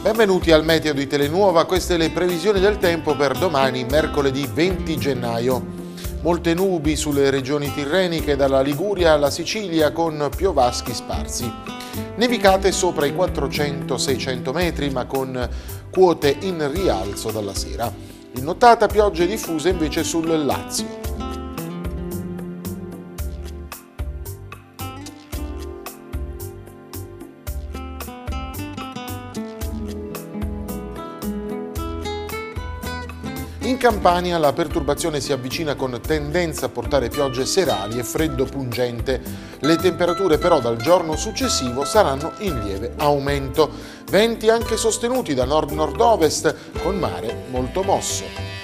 Benvenuti al Meteo di Telenuova, queste le previsioni del tempo per domani, mercoledì 20 gennaio. Molte nubi sulle regioni tirreniche dalla Liguria alla Sicilia con piovaschi sparsi. Nevicate sopra i 400-600 metri ma con quote in rialzo dalla sera. In nottata piogge diffuse invece sul Lazio. In Campania la perturbazione si avvicina con tendenza a portare piogge serali e freddo pungente. Le temperature però dal giorno successivo saranno in lieve aumento. Venti anche sostenuti da nord-nord-ovest con mare molto mosso.